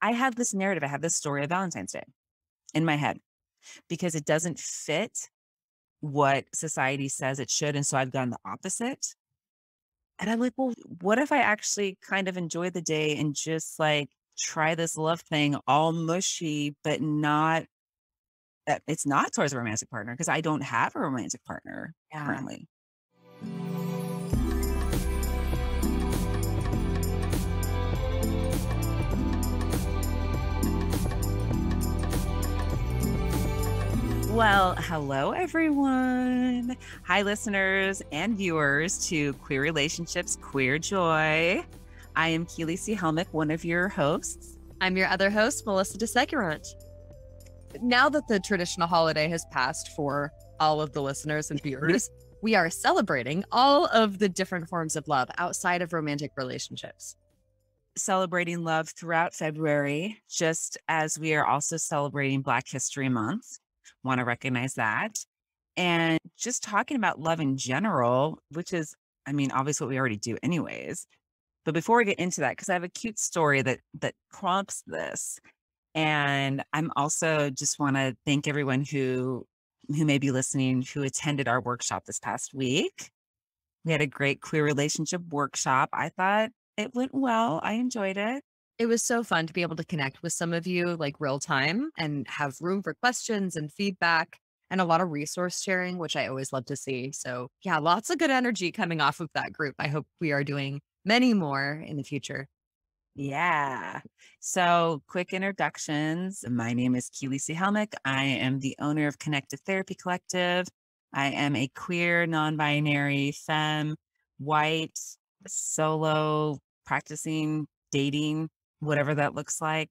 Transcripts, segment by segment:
I have this narrative, I have this story of Valentine's Day in my head because it doesn't fit what society says it should. And so I've done the opposite. And I'm like, well, what if I actually kind of enjoy the day and just like try this love thing all mushy, but not, uh, it's not towards a romantic partner because I don't have a romantic partner Yeah. currently. Well, hello, everyone. Hi, listeners and viewers to Queer Relationships, Queer Joy. I am Keely C. Helmick, one of your hosts. I'm your other host, Melissa DeSegurant. Now that the traditional holiday has passed for all of the listeners and viewers, we are celebrating all of the different forms of love outside of romantic relationships. Celebrating love throughout February, just as we are also celebrating Black History Month. Want to recognize that. And just talking about love in general, which is, I mean, obviously what we already do, anyways. But before we get into that, because I have a cute story that that prompts this, and I'm also just want to thank everyone who who may be listening who attended our workshop this past week. We had a great queer relationship workshop. I thought it went well. I enjoyed it. It was so fun to be able to connect with some of you like real time and have room for questions and feedback and a lot of resource sharing, which I always love to see. So, yeah, lots of good energy coming off of that group. I hope we are doing many more in the future. Yeah. So, quick introductions. My name is Keely C. Helmick. I am the owner of Connective Therapy Collective. I am a queer, non binary, femme, white, solo, practicing, dating, whatever that looks like.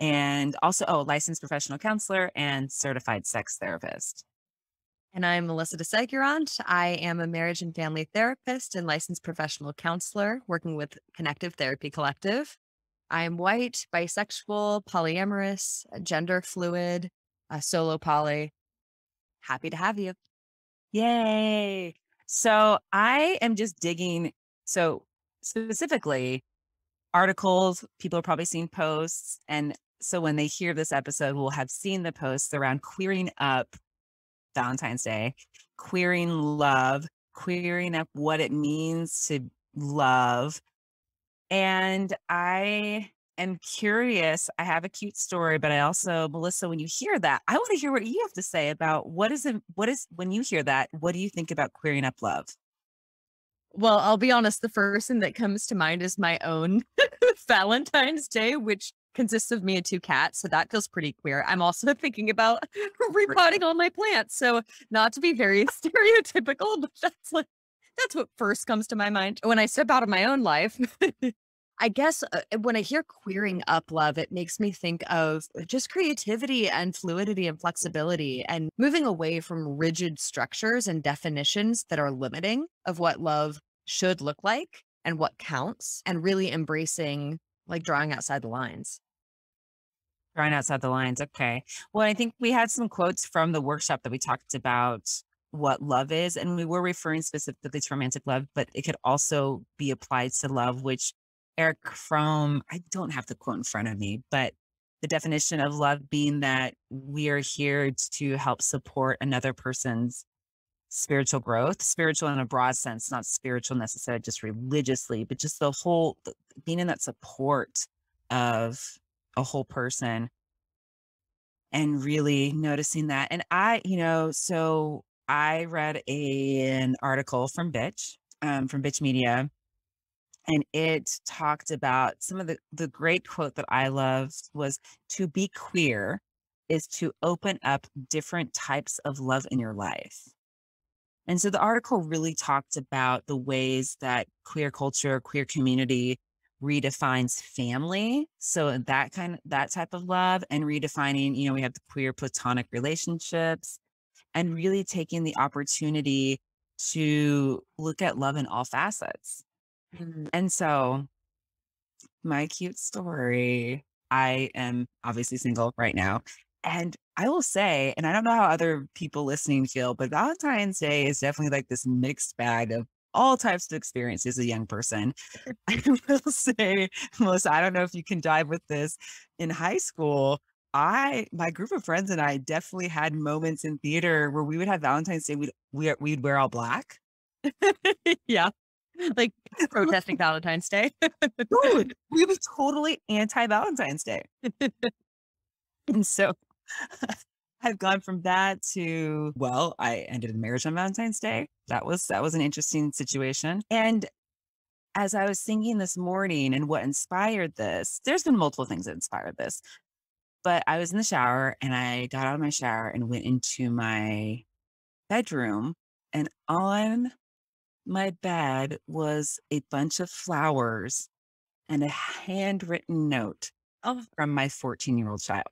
And also, oh, licensed professional counselor and certified sex therapist. And I'm Melissa DeSegurant. I am a marriage and family therapist and licensed professional counselor working with Connective Therapy Collective. I am white, bisexual, polyamorous, gender fluid, a solo poly. Happy to have you. Yay. So I am just digging. So specifically, articles, people are probably seeing posts. And so when they hear this episode, will have seen the posts around queering up Valentine's Day, queering love, queering up what it means to love. And I am curious. I have a cute story, but I also, Melissa, when you hear that, I want to hear what you have to say about what is it, what is, when you hear that, what do you think about queering up love? Well, I'll be honest, the first thing that comes to mind is my own Valentine's Day, which consists of me and two cats. So that feels pretty queer. I'm also thinking about repotting all my plants. So not to be very stereotypical, but that's like that's what first comes to my mind when I step out of my own life. I guess uh, when I hear queering up love, it makes me think of just creativity and fluidity and flexibility and moving away from rigid structures and definitions that are limiting of what love should look like and what counts and really embracing like drawing outside the lines. Drawing outside the lines. Okay. Well, I think we had some quotes from the workshop that we talked about what love is, and we were referring specifically to romantic love, but it could also be applied to love, which Erich Fromm, I don't have the quote in front of me, but the definition of love being that we are here to help support another person's spiritual growth, spiritual in a broad sense, not spiritual necessarily just religiously, but just the whole being in that support of a whole person and really noticing that. And I, you know, so I read a, an article from Bitch, um, from Bitch Media, and it talked about some of the, the great quote that I loved was to be queer is to open up different types of love in your life. And so the article really talked about the ways that queer culture, queer community redefines family. So that kind of that type of love and redefining, you know, we have the queer platonic relationships and really taking the opportunity to look at love in all facets. Mm. And so my cute story, I am obviously single right now. And I will say, and I don't know how other people listening feel, but Valentine's Day is definitely like this mixed bag of all types of experiences as a young person. I will say, Melissa, I don't know if you can dive with this. In high school, I my group of friends and I definitely had moments in theater where we would have Valentine's Day. We'd we, we'd wear all black. yeah. Like protesting Valentine's Day. Dude, we were totally anti Valentine's Day. and so I've gone from that to well, I ended in marriage on Valentine's Day. That was that was an interesting situation. And as I was thinking this morning and what inspired this, there's been multiple things that inspired this. But I was in the shower and I got out of my shower and went into my bedroom and on my bed was a bunch of flowers and a handwritten note Oh, from my 14 year old child.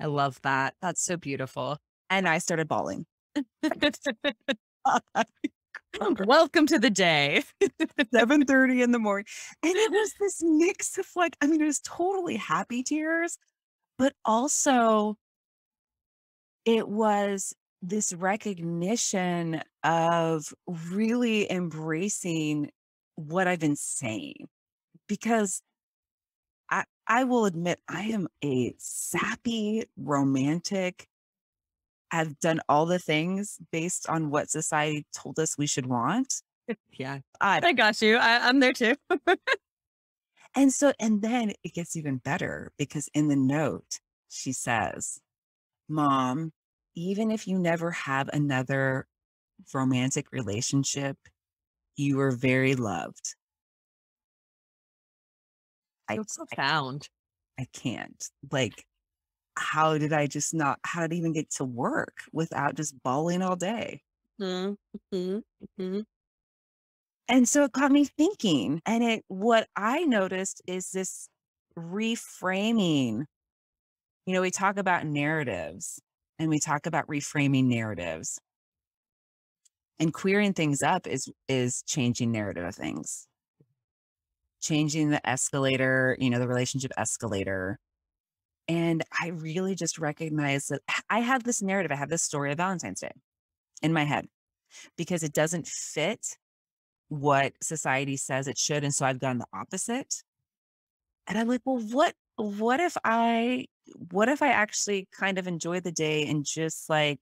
I love that. That's so beautiful. And I started bawling. Welcome to the day. 7:30 in the morning. And it was this mix of like, I mean, it was totally happy tears, but also it was this recognition of really embracing what I've been saying. Because I I will admit I am a sappy romantic. I've done all the things based on what society told us we should want. yeah. I I got you. I, I'm there too. And so, and then it gets even better because in the note, she says, Mom, even if you never have another romantic relationship, you are very loved. I, so I, profound. I can't. Like, how did I just not, how did I even get to work without just bawling all day? Mm-hmm. hmm And so it got me thinking. And it what I noticed is this reframing. You know, we talk about narratives and we talk about reframing narratives. And queering things up is is changing narrative of things. Changing the escalator, you know, the relationship escalator. And I really just recognize that I have this narrative, I have this story of Valentine's Day in my head because it doesn't fit what society says it should. And so I've done the opposite. And I'm like, well, what what if I what if I actually kind of enjoy the day and just like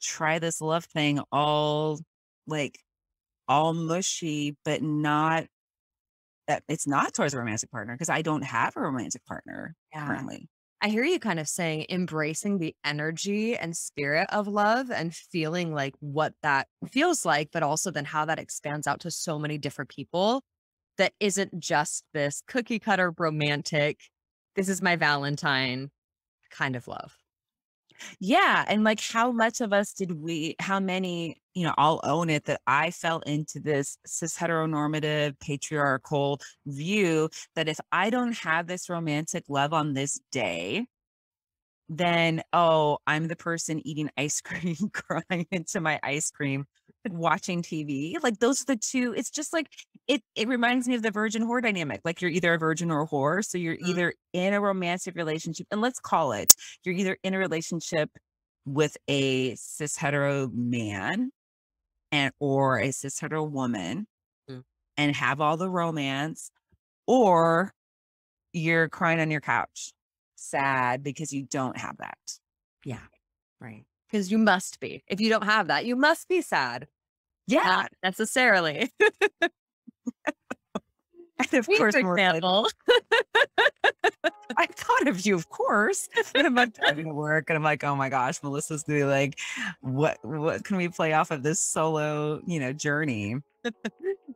try this love thing all like all mushy, but not that it's not towards a romantic partner because I don't have a romantic partner Yeah. currently. I hear you kind of saying embracing the energy and spirit of love and feeling like what that feels like, but also then how that expands out to so many different people that isn't just this cookie cutter romantic, this is my Valentine kind of love. Yeah. And like how much of us did we, how many, you know, I'll own it that I fell into this cis heteronormative patriarchal view that if I don't have this romantic love on this day, then oh, I'm the person eating ice cream, crying into my ice cream, watching TV. Like those are the two. It's just like it it reminds me of the virgin whore dynamic. Like you're either a virgin or a whore. So you're Mhm. either in a romantic relationship, and let's call it, you're either in a relationship with a cis hetero man and or a cis hetero woman Mm. and have all the romance, or you're crying on your couch, sad because you don't have that. Yeah. Right. Because you must be. If you don't have that, you must be sad. Yeah. Not necessarily. And of course, for example. I thought of you, of course. And I'm like driving to work and I'm like, oh my gosh, Melissa's gonna be like, what what can we play off of this solo, you know, journey?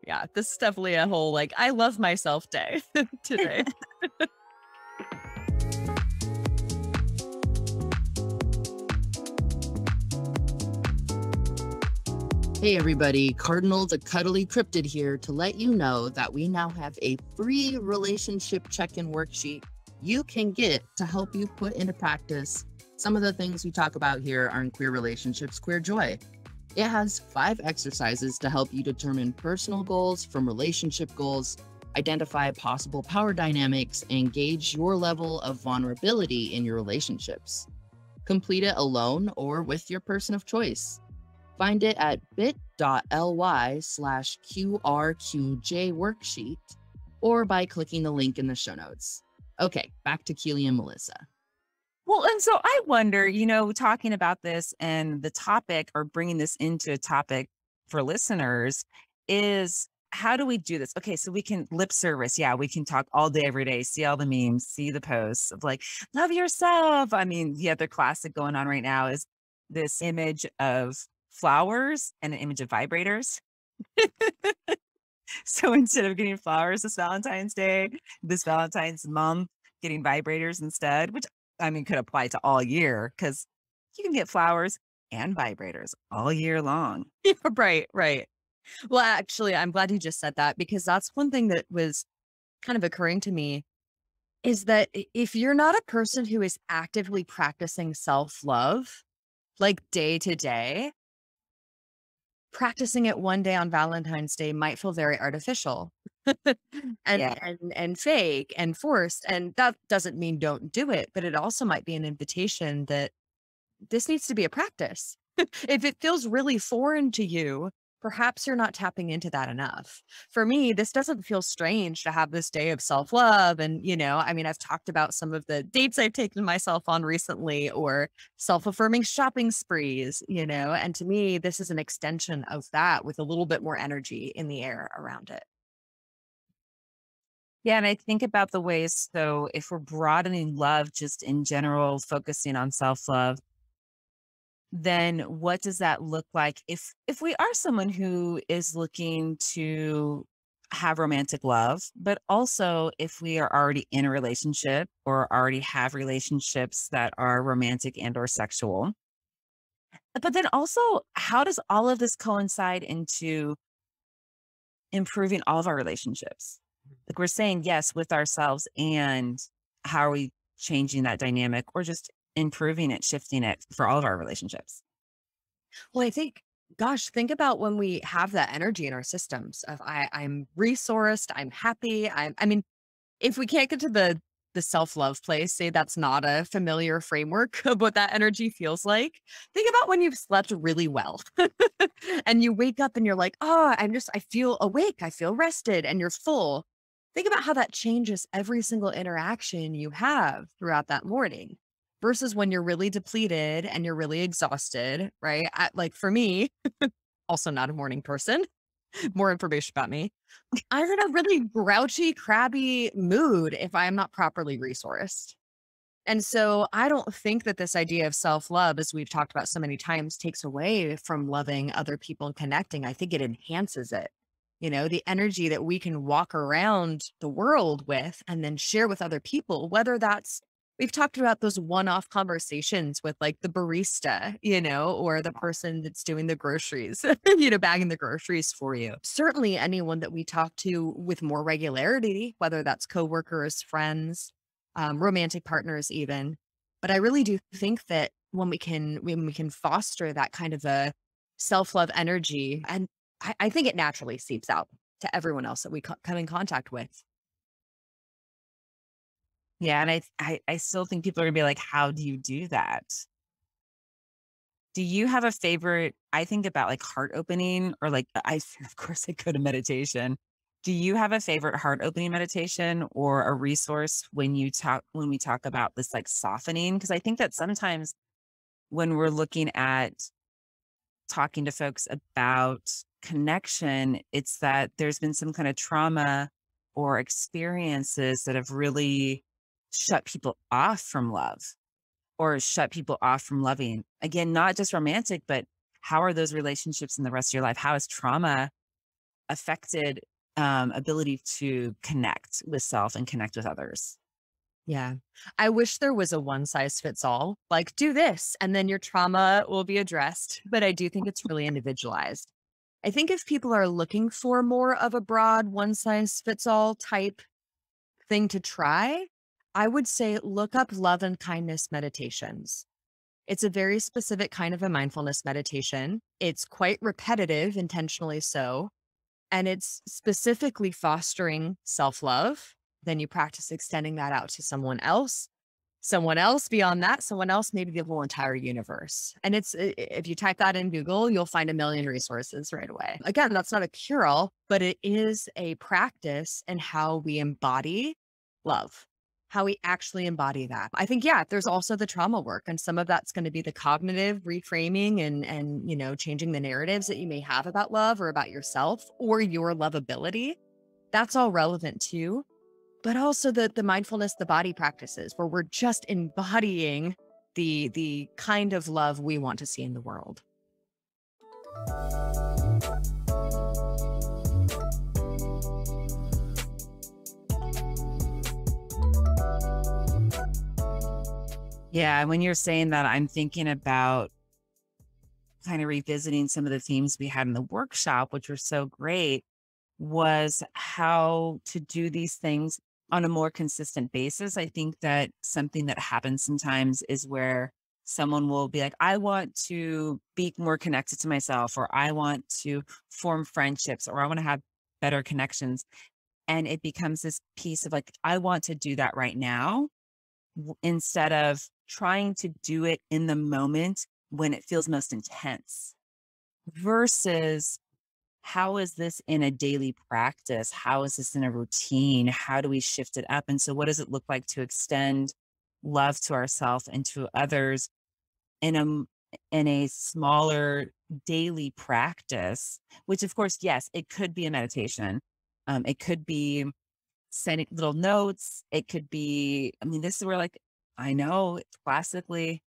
yeah, this is definitely a whole like I love myself day today. Hey everybody, Cardinal the Cuddly Cryptid here to let you know that we now have a free relationship check-in worksheet you can get to help you put into practice some of the things we talk about here on Queer Relationships, Queer Joy. It has five exercises to help you determine personal goals from relationship goals, identify possible power dynamics, and gauge your level of vulnerability in your relationships. Complete it alone or with your person of choice. Find it at bit.ly slash QRQJ worksheet or by clicking the link in the show notes. Okay, back to Keely and Melissa. Well, and so I wonder, you know, talking about this and the topic or bringing this into a topic for listeners is how do we do this? Okay, so we can lip service. Yeah, we can talk all day, every day, see all the memes, see the posts of like, love yourself. I mean, the other classic going on right now is this image of flowers and an image of vibrators. so instead of getting flowers this Valentine's Day, this Valentine's month, getting vibrators instead, which I mean could apply to all year because you can get flowers and vibrators all year long. Yeah, right, right. Well, actually, I'm glad you just said that because that's one thing that was kind of occurring to me is that if you're not a person who is actively practicing self love, like day to day, practicing it one day on Valentine's Day might feel very artificial and, Yeah. and and fake and forced. And that doesn't mean don't do it, but it also might be an invitation that this needs to be a practice. if it feels really foreign to you, perhaps you're not tapping into that enough. For me, this doesn't feel strange to have this day of self love. And, you know, I mean, I've talked about some of the dates I've taken myself on recently or self affirming shopping sprees, you know, and to me, this is an extension of that with a little bit more energy in the air around it. Yeah, and I think about the ways so if we're broadening love just in general, focusing on self-love, then what does that look like if if we are someone who is looking to have romantic love, but also if we are already in a relationship or already have relationships that are romantic and or sexual. But then also, how does all of this coincide into improving all of our relationships? Like we're saying yes with ourselves and how are we changing that dynamic or just improving it, shifting it for all of our relationships? Well, I think, gosh, think about when we have that energy in our systems of I, I'm resourced, I'm happy. I'm, I mean, if we can't get to the the self-love place, say that's not a familiar framework of what that energy feels like. Think about when you've slept really well and you wake up and you're like, oh, I'm just, I feel awake, I feel rested, and you're full. Think about how that changes every single interaction you have throughout that morning versus when you're really depleted and you're really exhausted, right? I, like for me, also not a morning person, more information about me. I'm in a really grouchy, crabby mood if I am not properly resourced. And so I don't think that this idea of self love, as we've talked about so many times, takes away from loving other people and connecting. I think it enhances it. You know, the energy that we can walk around the world with and then share with other people, whether that's we've talked about those one-off conversations with like the barista, you know, or the person that's doing the groceries, you know, bagging the groceries for you. Certainly anyone that we talk to with more regularity, whether that's coworkers, friends, um, romantic partners, even. But I really do think that when we can when we can foster that kind of a self-love energy, and I, I think it naturally seeps out to everyone else that we co- come in contact with. Yeah, and I I I still think people are gonna be like, "How do you do that?" Do you have a favorite? I think about like heart opening or like I of course I go to meditation. Do you have a favorite heart opening meditation or a resource when you talk when we talk about this like softening? Because I think that sometimes when we're looking at talking to folks about connection, it's that there's been some kind of trauma or experiences that have really shut people off from love or shut people off from loving. Again, not just romantic, but how are those relationships in the rest of your life? How has trauma affected um, ability to connect with self and connect with others? Yeah. I wish there was a one size fits all, like do this and then your trauma will be addressed. But I do think it's really individualized. I think if people are looking for more of a broad one size fits all type thing to try, I would say look up love and kindness meditations. It's a very specific kind of a mindfulness meditation. It's quite repetitive, intentionally so, and it's specifically fostering self love. Then you practice extending that out to someone else. someone else beyond that, someone else, maybe the whole entire universe. And it's, if you type that in Google, you'll find a million resources right away. Again, that's not a cure all, but it is a practice in how we embody love, how we actually embody that. I think, yeah, there's also the trauma work and some of that's going to be the cognitive reframing and, and, you know, changing the narratives that you may have about love or about yourself or your lovability. That's all relevant too but also the the mindfulness the body practices where we're just embodying the the kind of love we want to see in the world yeah when you're saying that i'm thinking about kind of revisiting some of the themes we had in the workshop which were so great was how to do these things on a more consistent basis. I think that something that happens sometimes is where someone will be like, I want to be more connected to myself, or I want to form friendships, or I want to have better connections. And it becomes this piece of like, I want to do that right now instead of trying to do it in the moment when it feels most intense versus how is this in a daily practice? How is this in a routine? How do we shift it up? And so, what does it look like to extend love to ourselves and to others in a in a smaller daily practice? Which, of course, yes, it could be a meditation. Um, it could be sending little notes. It could be. I mean, this is where, like, I know it's classically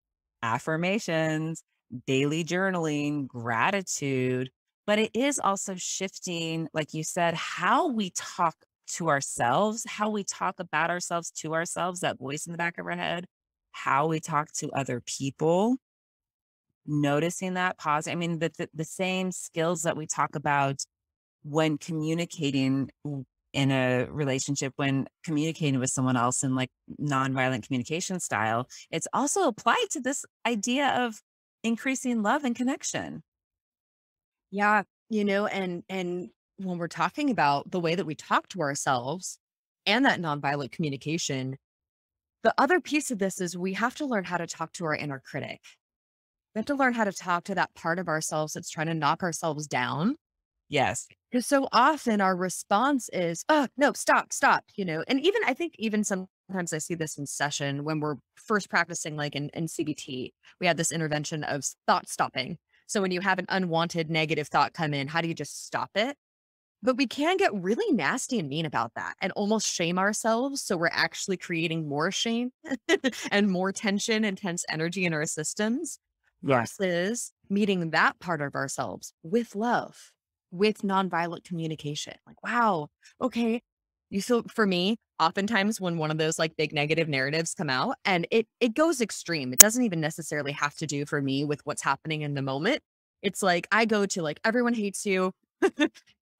affirmations, daily journaling, gratitude but it is also shifting, like you said, how we talk to ourselves, how we talk about ourselves to ourselves, that voice in the back of our head, how we talk to other people, noticing that pause. I mean, the, the, the same skills that we talk about when communicating in a relationship, when communicating with someone else in like nonviolent communication style, it's also applied to this idea of increasing love and connection. Yeah, you know, and and when we're talking about the way that we talk to ourselves and that nonviolent communication, the other piece of this is we have to learn how to talk to our inner critic. We have to learn how to talk to that part of ourselves that's trying to knock ourselves down. Yes. Because so often our response is, oh, no, stop, stop, you know, and even I think even sometimes I see this in session when we're first practicing, like in, in CBT, we had this intervention of thought stopping so when you have an unwanted negative thought come in, how do you just stop it? But we can get really nasty and mean about that and almost shame ourselves. So we're actually creating more shame and more tension and tense energy in our systems yes. versus meeting that part of ourselves with love, with nonviolent communication. Like, wow, okay. You so for me, oftentimes when one of those like big negative narratives come out and it it goes extreme. It doesn't even necessarily have to do for me with what's happening in the moment. It's like I go to like everyone hates you.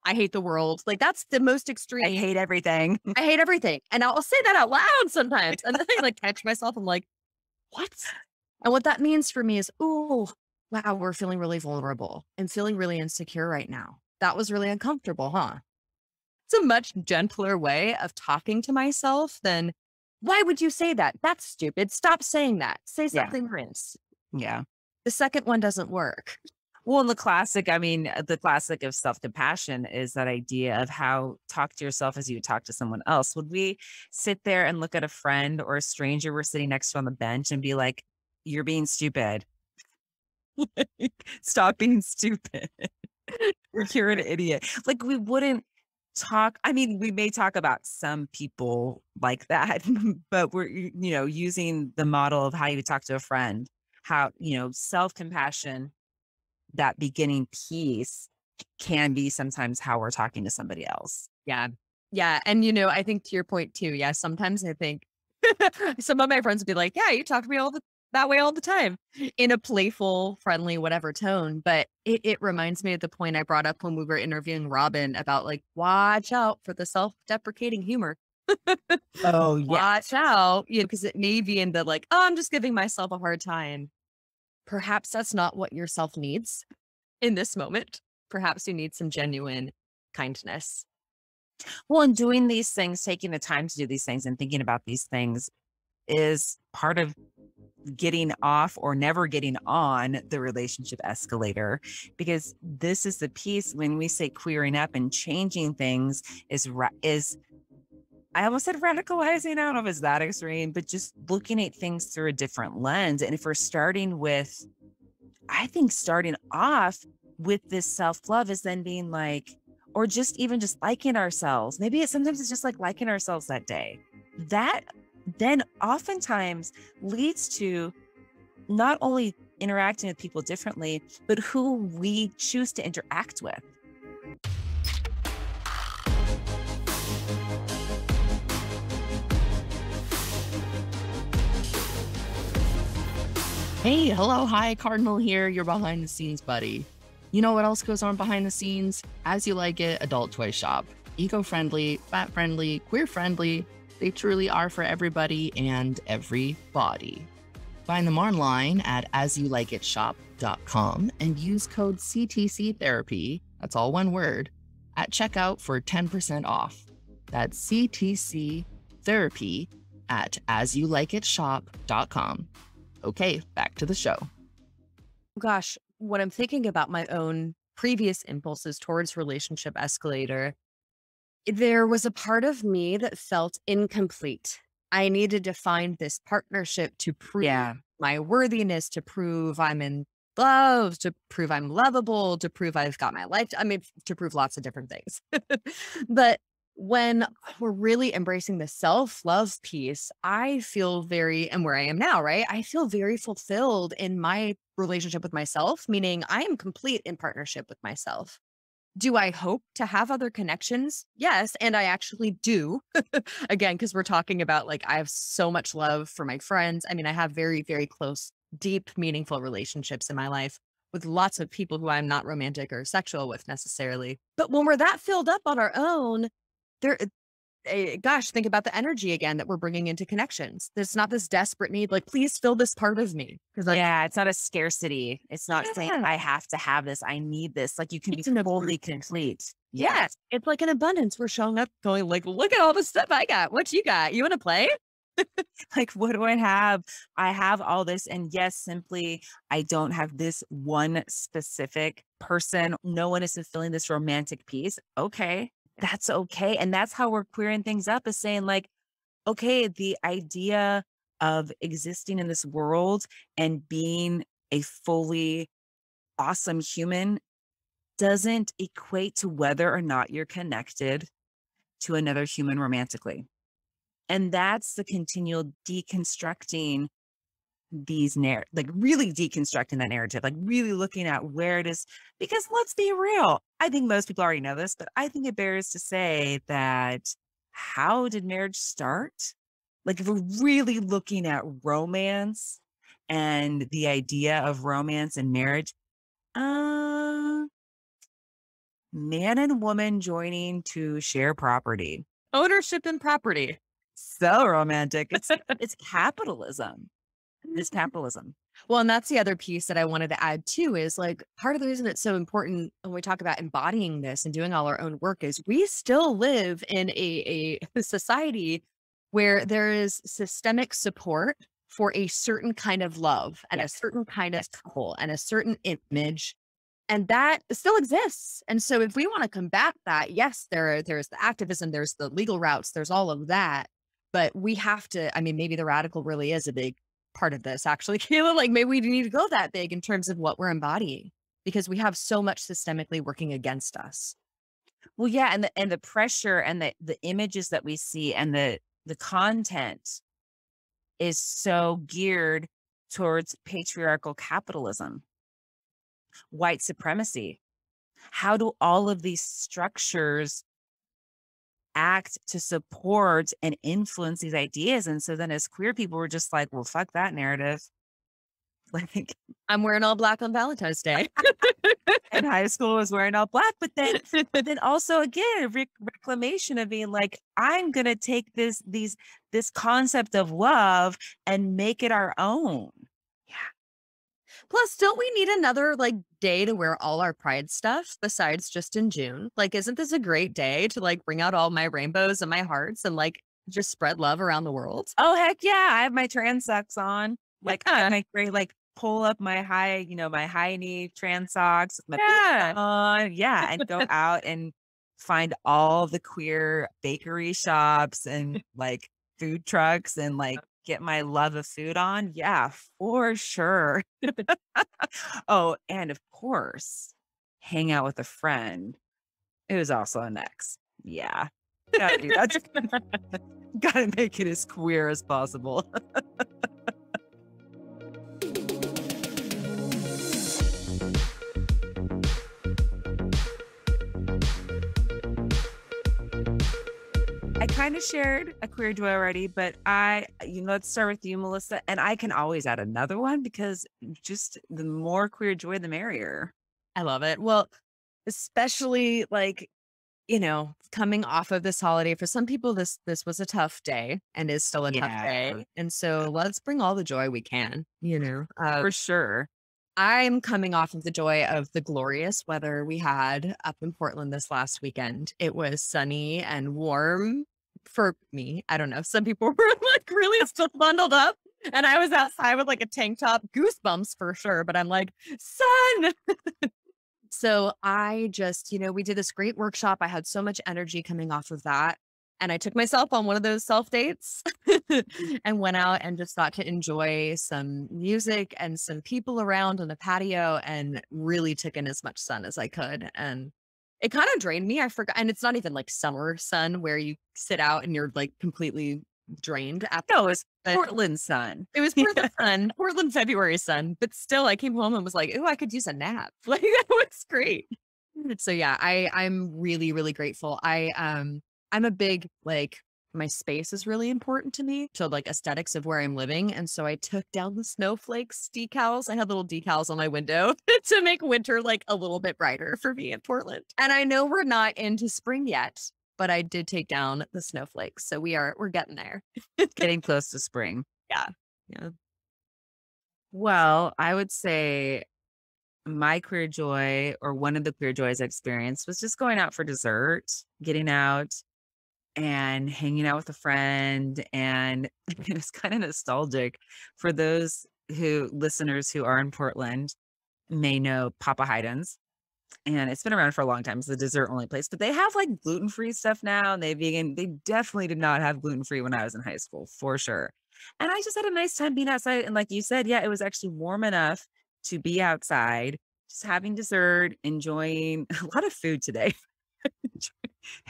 I hate the world. Like that's the most extreme. I hate everything. I hate everything. And I'll say that out loud sometimes. And then I like catch myself. I'm like, what? And what that means for me is, oh, wow, we're feeling really vulnerable and feeling really insecure right now. That was really uncomfortable, huh? It's a much gentler way of talking to myself than, why would you say that? That's stupid. Stop saying that. Say something yeah. Yeah. The second one doesn't work. Well, the classic, I mean, uh, the classic of self compassion is that idea of how talk to yourself as you talk to someone else. Would we sit there and look at a friend or a stranger we're sitting next to on the bench and be like, you're being stupid? Stop being stupid. You're an idiot. Like, we wouldn't talk i mean we may talk about some people like that but we're you know using the model of how you talk to a friend how you know self-compassion that beginning piece can be sometimes how we're talking to somebody else. Yeah. Yeah and you know i think to your point too yeah sometimes i think some of my friends would be like yeah you talk to me all the that way all the time in a playful, friendly, whatever tone. But it, it reminds me of the point I brought up when we were interviewing Robin about like, watch out for the self deprecating humor. oh, yeah. Watch out. You know, because it may be in the like, oh, I'm just giving myself a hard time. Perhaps that's not what yourself needs in this moment. Perhaps you need some genuine kindness. Well, and doing these things, taking the time to do these things and thinking about these things is part of getting off or never getting on the relationship escalator because this is the piece when we say queering up and changing things is is I almost said radicalizing. I don't know if it's that extreme, but just looking at things through a different lens. And if we're starting with, I think starting off with this self love is then being like, or just even just liking ourselves. Maybe it's sometimes it's just like liking ourselves that day. That then oftentimes leads to not only interacting with people differently, but who we choose to interact with. Hey, hello, hi, Cardinal here, your behind the scenes buddy. You know what else goes on behind the scenes? As you like it, adult toy shop. Eco friendly, fat friendly, queer friendly, they truly are for everybody and everybody. Find them online at asyouLikeItShop.com and use code CTC Therapy, that's all one word, at checkout for 10% off. That's CTC Therapy at asyouLikeItShop.com. Okay, back to the show. Gosh, when I'm thinking about my own previous impulses towards relationship escalator, there was a part of me that felt incomplete. I needed to find this partnership to prove Yeah. my worthiness, to prove I'm in love, to prove I'm lovable, to prove I've got my life. I mean, to prove lots of different things. but when we're really embracing the self love piece, I feel very, and where I am now, right? I feel very fulfilled in my relationship with myself, meaning I am complete in partnership with myself. Do I hope to have other connections? Yes. And I actually do. Again, because we're talking about like, I have so much love for my friends. I mean, I have very, very close, deep, meaningful relationships in my life with lots of people who I'm not romantic or sexual with necessarily. But when we're that filled up on our own, there, Eh, gosh, think about the energy again that we're bringing into connections. There's not this desperate need, like, please fill this part of me. Because like, yeah, it's not a scarcity. It's not yeah. saying I have to have this. I need this. Like you can it's be fully complete. Yes. yes. It's like an abundance. We're showing up going like, look at all the stuff I got. What you got? You want to play? like, what do I have? I have all this. And yes, simply, I don't have this one specific person. No one is fulfilling this romantic piece. Okay that's okay. And that's how we're queering things up is saying, like, okay, the idea of existing in this world and being a fully awesome human doesn't equate to whether or not you're connected to another human romantically. And that's the continual deconstructing these narr like really deconstructing that narrative, like really looking at where it is. Because let's be real, I think most people already know this, but I think it bears to say that how did marriage start? Like if we're really looking at romance and the idea of romance and marriage, uh man and woman joining to share property. Ownership and property. So romantic. It's it's capitalism is capitalism. Well, and that's the other piece that I wanted to add too is like part of the reason it's so important when we talk about embodying this and doing all our own work is we still live in a, a society where there is systemic support for a certain kind of love and yes. a certain kind of couple and a certain image. And that still exists. And so if we want to combat that, yes, there there's the activism, there's the legal routes, there's all of that. But we have to, I mean, maybe the radical really is a big part of this actually, Kayla. Like maybe we need to go that big in terms of what we're embodying because we have so much systemically working against us. Well, yeah, and the and the pressure and the the images that we see and the the content is so geared towards patriarchal capitalism, white supremacy. How do all of these structures act to support and influence these ideas. And so then as queer people, we're just like, well, fuck that narrative. Like I'm wearing all black on Valentine's Day. in high school was wearing all black, but then but then also again rec- reclamation of being like, I'm gonna take this these this concept of love and make it our own. Plus, don't we need another like day to wear all our pride stuff besides just in June? Like, isn't this a great day to like bring out all my rainbows and my hearts and like just spread love around the world. Oh heck yeah! I have my trans socks on. Like Yeah. I great like pull up my high, you know, my high knee trans socks, with my Yeah. on, yeah, and go out and find all the queer bakery shops and like food trucks and like get my love of food on. Yeah, for sure. oh, and of course, hang out with a friend who's also an ex. Yeah. Gotta do that. Gotta make it as queer as possible. Kind of shared a queer joy already, but I, you know, let's start with you, Melissa. And I can always add another one because just the more queer joy, the merrier. I love it. Well, especially like, you know, coming off of this holiday, for some people, this this was a tough day and is still a tough day. And so let's bring all the joy we can, you know. Uh, For sure. I'm coming off of the joy of the glorious weather we had up in Portland this last weekend. It was sunny and warm for me. I don't know. Some people were like really still bundled up. And I was outside with like a tank top, goosebumps for sure. But I'm like, sun. so I just, you know, we did this great workshop. I had so much energy coming off of that. And I took myself on one of those self dates mm. and went out and just got to enjoy some music and some people around on the patio and really took in as much sun as I could. And it kind of drained me. I forgot. And it's not even like summer sun where you sit out and you're like completely drained after. No, it's but Portland sun. It was Portland sun, Portland February sun, but still I came home and was like, oh, I could use a nap. Like that was great. So yeah, I I'm really, really grateful. I um I'm a big like my space is really important to me to like aesthetics of where I'm living. And so I took down the snowflakes decals. I had little decals on my window to make winter like a little bit brighter for me in Portland. And I know we're not into spring yet, but I did take down the snowflakes. So we are we're getting there. Getting close to spring. Yeah. Yeah. Well, I would say my queer joy or one of the queer joys I experienced was just going out for dessert, getting out and hanging out with a friend. And it was kind of nostalgic for those who listeners who are in Portland may know Papa Haydn's. And it's been around for a long time. It's a dessert only place, but they have like gluten free stuff now. And they vegan. They definitely did not have gluten free when I was in high school, for sure. And I just had a nice time being outside. And like you said, yeah, it was actually warm enough to be outside, just having dessert, enjoying a lot of food today.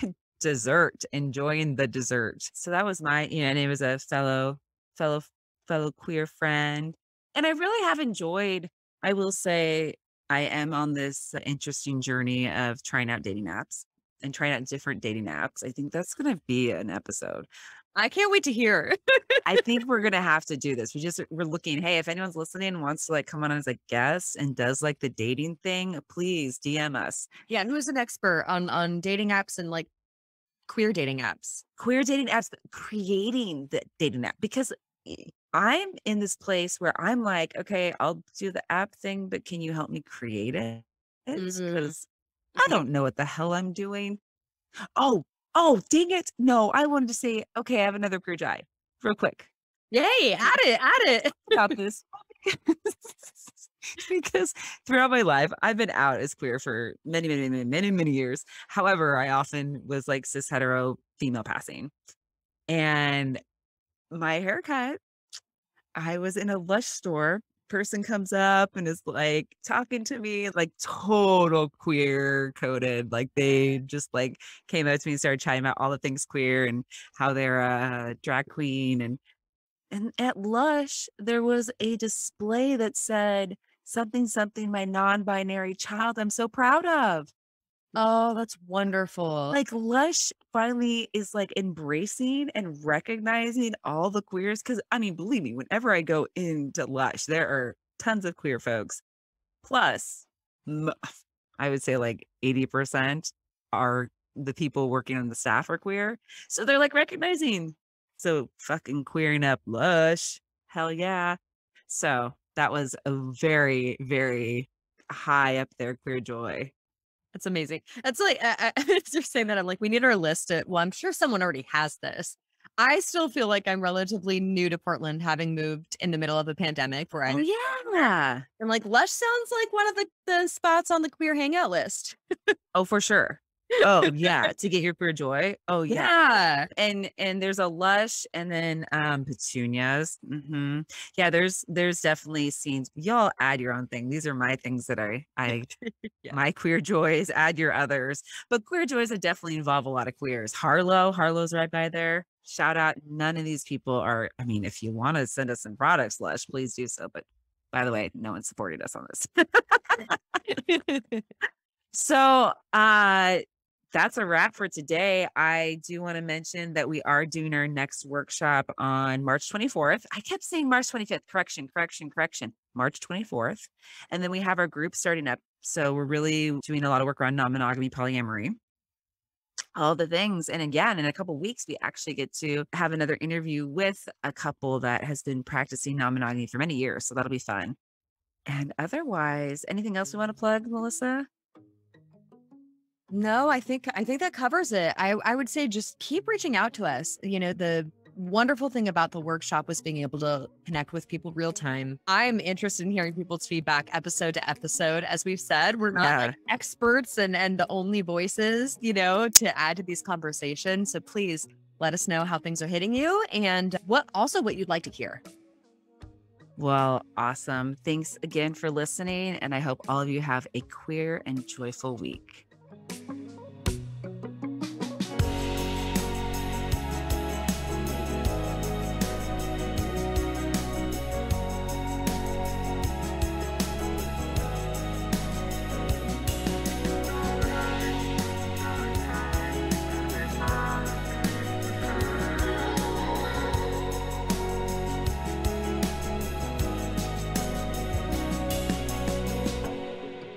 dessert, enjoying the dessert. So that was my, you know, and it was a fellow, fellow, fellow queer friend. And I really have enjoyed, I will say, I am on this interesting journey of trying out dating apps and trying out different dating apps. I think that's going to be an episode. I can't wait to hear. I think we're gonna have to do this. We just we're looking. Hey, if anyone's listening and wants to like come on as a guest and does like the dating thing, please DM us. yeah, and who's an expert on on dating apps and like queer dating apps? Queer dating apps, creating the dating app because I'm in this place where I'm like, okay, I'll do the app thing, but can you help me create it? Because Mhm. I don't know what the hell I'm doing. Oh, oh, dang it! No, I wanted to say, okay, I have another queer joy, real quick. Yay, add it, add it. about this because throughout my life I've been out as queer for many, many, many, many, many years. However, I often was like cis hetero female passing. And my haircut, I was in a lush store. Person comes up and is like talking to me, like total queer coded. Like they just like came up to me and started chatting about all the things queer and how they're a drag queen and and at Lush, there was a display that said something, something, my non binary child, I'm so proud of. Oh, that's wonderful. Like Lush finally is like embracing and recognizing all the queers. Cause I mean, believe me, whenever I go into Lush, there are tons of queer folks. Plus, I would say like 80% are the people working on the staff are queer. So they're like recognizing. So fucking queering up Lush. Hell yeah. So that was a very, very high up there queer joy. That's amazing. That's like I, I, you're saying that I'm like, we need our list. At, well, I'm sure someone already has this I still feel like I'm relatively new to Portland, having moved in the middle of a pandemic where I Oh yeah. am like, Lush sounds like one of the, the spots on the queer hangout list. Oh, for sure. Oh yeah. to get your pure joy. Oh yeah. Yeah. and and there's a lush and then um petunias hmm yeah there's there's definitely scenes y'all add your own thing these are my things that i i Yeah. my queer joys add your others but queer joys that definitely involve a lot of queers harlow harlow's right by there shout out none of these people are i mean if you want to send us some products lush please do so but by the way no one supported us on this So uh that's a wrap for today. I do want to mention that we are doing our next workshop on March 24th. I kept saying March 25th. Correction, correction, correction. March 24th. And then we have our group starting up. So we're really doing a lot of work around non-monogamy polyamory. All the things. And again, in a couple weeks, we actually get to have another interview with a couple that has been practicing non-monogamy for many years. So that'll be fun. And otherwise, anything else we want to plug, Melissa? No, I think I think that covers it. I I would say just keep reaching out to us. You know, the wonderful thing about the workshop was being able to connect with people real time. I'm interested in hearing people's feedback episode to episode. As we've said, we're not Yeah. like experts and and the only voices, you know, to add to these conversations. So please let us know how things are hitting you and what also what you'd like to hear. Well, awesome. Thanks again for listening. And I hope all of you have a queer and joyful week.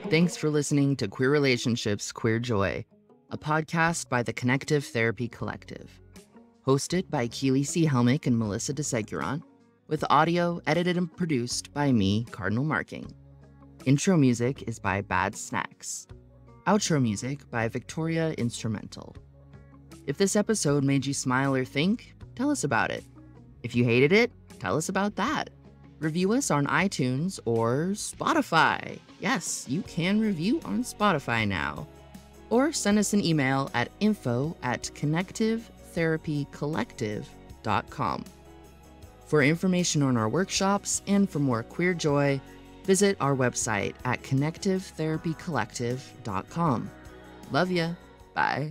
Thanks for listening to Queer Relationships, Queer Joy, a podcast by the Connective Therapy Collective. Hosted by Keely C. Helmick and Melissa DeSeguron, with audio edited and produced by me, Cardinal Marking. Intro music is by Bad Snacks. Outro music by Victoria Instrumental. If this episode made you smile or think, tell us about it. If you hated it, tell us about that. Review us on iTunes or Spotify. Yes, you can review on Spotify now. Or send us an email at info at connectivetherapycollective.com. For information on our workshops and for more queer joy, visit our website at connectivetherapycollective.com. Love ya. Bye.